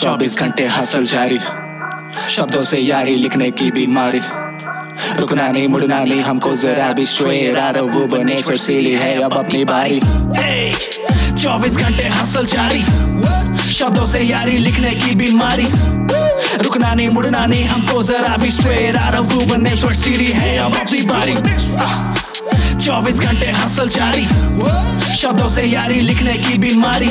चौबीस घंटे हसल जारी। शब्दों से यारी, लिखने की बीमारी रुकना नहीं, मुड़ना नहीं, हमको जरा भी straight out of Bhubaneswar city है, अब अपनी बारी। चौबीस घंटे हसल जारी। शब्दों से यारी, लिखने की बीमारी रुकना नहीं, मुड़ना नहीं, हमको जरा भी straight out of Bhubaneswar city है, अब अपनी बारी। चौबीस घंटे हसल जारी। शब्दों से यारी, लिखने की बीमारी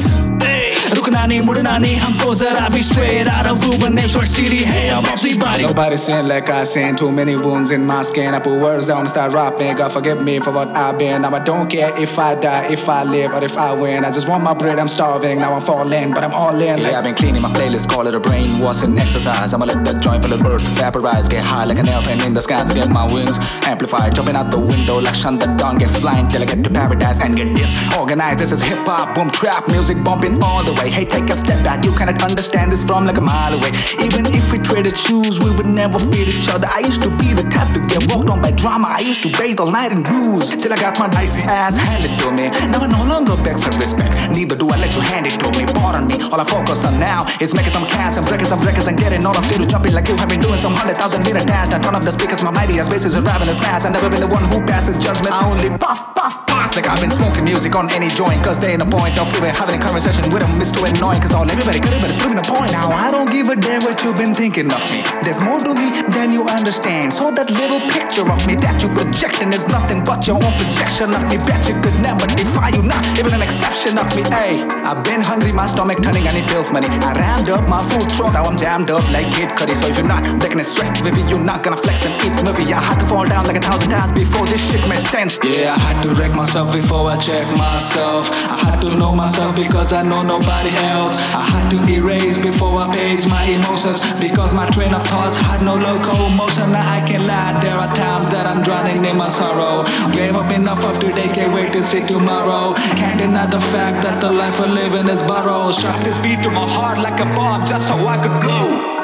रुकना नहीं मुड़ना नहीं हमको जरा भी straight out of Bhubaneswar city है अब अपनी बारी Nobody sin like I sin. Too many wounds in my skin. I put words down and start rapping. God forgive me for what I've been. Now I don't care if I die, if I live, or if I win. I just want my bread. I'm starving. Now I'm falling, but I'm all in. Yeah, I've been cleaning my playlist, call it a brainwash and exercise. I'ma let that joint full of earth vaporize. Get high like an airplane in the skies, get my wings amplified. Jumping out the window like Shun the dawn, get flying till I get to paradise and get disorganized. This is hip hop, boom, trap music bumping all the. Hey, take a step back, you cannot understand this from like a mile away. Even if we traded shoes, we would never fit each other. I used to be the type to get walked on by drama. I used to bathe all night in blues till I got my dicey ass handed to me. Now I no longer beg for respect, neither do I let you hand it to me. Pardon me, all I focus on now is making some cash and breaking some records and getting all of you to jumping like you have been doing some hundred thousand meter dash. And turn up the speakers, my mighty ass bass is arriving as fast. I never been the one who passes judgment. I only puff, puff, like I've been smoking music on any joint. Cause they ain't a point of even having a conversation with them. It's too annoying cause all everybody could but it's proving a point. Now I don't give a damn what you've been thinking of me. There's more to me than you understand. So that little picture of me that you projecting is nothing but your own projection of me. Bet you could never defy you, not even an exception of me. Hey, I've been hungry, my stomach turning and it feels money. I rammed up my food truck, now I'm jammed up like Kid Cudi. So if you're not breaking it straight, baby, you're not gonna flex and eat movie. I had to fall down like a thousand times before this shit made sense. Yeah, I had to wreck myself before I check myself. I had to know myself because I know nobody else. I had to erase before I page my emotions because my train of thoughts had no locomotion. Now I can lie, there are times that I'm drowning in my sorrow. Gave up enough of today, can't wait to see tomorrow. Can't deny the fact that the life we're living is borrowed. Shot this beat to my heart like a bomb just so I could blow.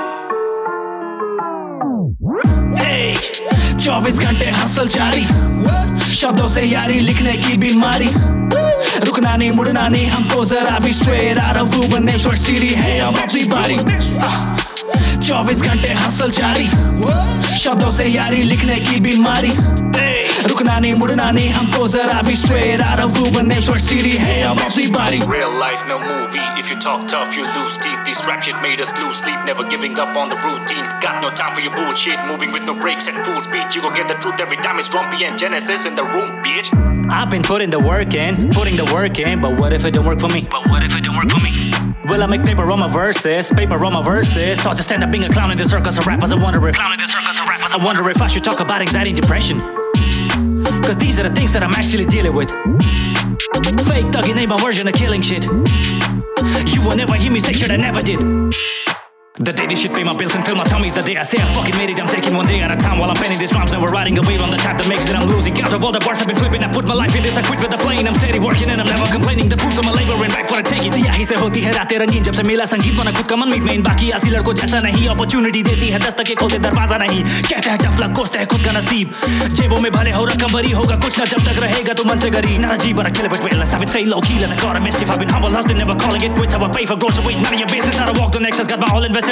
चौबीस घंटे hustle जारी। शब्दों से यारी, लिखने की बीमारी रुकना नहीं, मुड़ना नहीं, हमको जरा भी straight out of Bhubaneswar city है अब अपनी बारी। चौबीस घंटे हसल जारी। शब्दों से यारी, लिखने की बीमारी रुकना नहीं मुड़ना नहीं हम poser I be straight out of Bhubaneswar city है अब everybody real life no movie if you talk tough you lose teeth These rap shit made us lose sleep never giving up on the routine got no time for your bullshit moving with no breaks at full speed you go get the truth every time it's Grumpy and Genesis in the room bitch I've been putting the work in, putting the work in, but what if it don't work for me? But what if it don't work for me? Will I make paper on my verses? Paper on my verses. Thought to stand up being a clown in the circus of rappers. I wonder if clown in the circus of rappers. I wonder if I should talk about anxiety and depression. Cause these are the things that I'm actually dealing with. Fake thugging ain't my version of killing shit. You will never hear me say shit I never did. The day this shit pay my bills and fill my tummies The day I say I fucking made it I'm taking one day at a time While I'm penning these rhymes Never riding a wave on the type that makes it I'm losing count of all the bars I've been flipping I put my life in this I quit with the plane I'm steady working and I'm never complaining The fruits of my labor and back for the taking सियाही से होती है रातें रंगीन जब से मिला संगीत बना खुद का मन मेन बाकी आसी लड़कों जैसा नहीं अपॉर्चुनिटी देती है दस्तक खोलते दरवाज़ा नहीं कहते हैं टफ लक कोसते हैं खुद का नसीब जेबों में भले हो रकम भरी होगा कुछ ना जब तक रहेगा तो मन से गरीब a but I kill it with realness I've been stay low key let the God of mischief I've been humble hustling never calling it quits I pay for groceries none of your business How to walk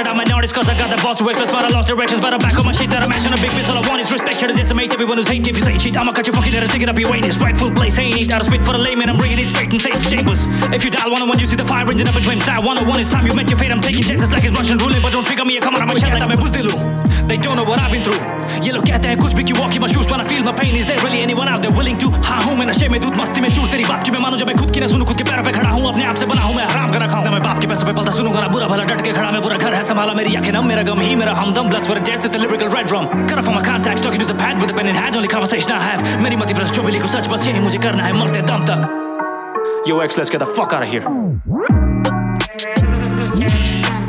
I'm an artist cause I got the balls to express but I lost directions But I'm back on my shit that I'm mashing a big bits All I want is respect here to decimate everyone who's hating If you say shit I'ma cut your fucking head and stick it up your anus Rightful place ain't it out of spit for the layman I'm bringing it straight from Satan's chambers If you dial 101 you see the fire engine up in flames Dial 101 it's time you met your fate I'm taking chances like it's Russian roulette But don't trigger me come on I'm a shell मैं बुझ They don't know what I've been through ये लोग कहते हैं कुछ भी क्यों walk in my shoes Trying to feel my pain Is there really anyone out there willing to हाँ हूँ मैं नशे में दूध मस्ती में चूर तेरी बात की मैं मानूं जब मैं खुद की ना सुनूं खुद के पैरों पे खड़ा हूँ अपने आप से बना हूँ मैं हराम का रखा हूँ मैं बाप के पैसों पे पलता सुनूँगा ना बुरा भला डट के खड़ा मैं पूरा घर है है संभाला मेरी आँखें नम मेरा गम ही मेरा हमदम bloods war days is the lyrical red drum car for my contacts talking to the pad with the pen in hand only conversation I have मेरी मति भ्रष्ट जो भी लिखूं सच बस यही मुझे करना है मरते दम तक Yo, X, let's get the fuck out of here.